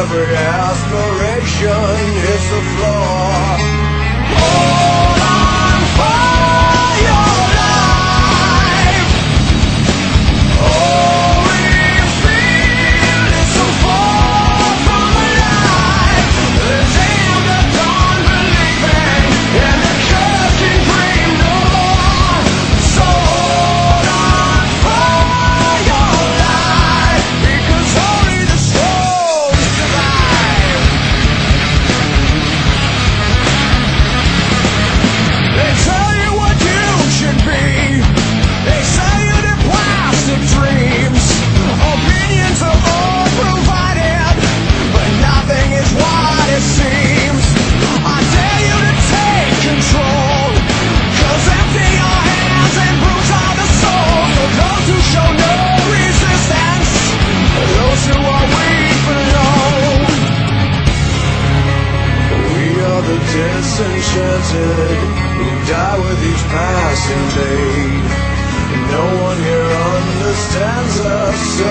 every aspiration hits the floor. dead who die with each passing day. No one here understands us, so